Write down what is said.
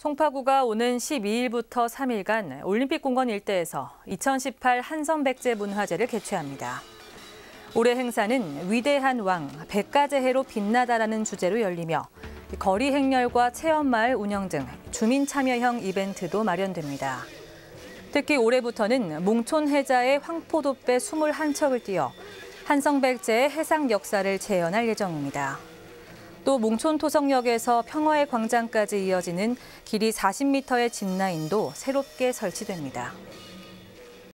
송파구가 오는 12일부터 3일간 올림픽공원 일대에서 2018 한성백제 문화제를 개최합니다. 올해 행사는 위대한 왕, 백가제해로 빛나다라는 주제로 열리며 거리 행렬과 체험마을 운영 등 주민 참여형 이벤트도 마련됩니다. 특히 올해부터는 몽촌 해자의 황포도배 21척을 띄어 한성백제의 해상 역사를 재현할 예정입니다. 또 몽촌토성역에서 평화의 광장까지 이어지는 길이 40m의 짚라인도 새롭게 설치됩니다.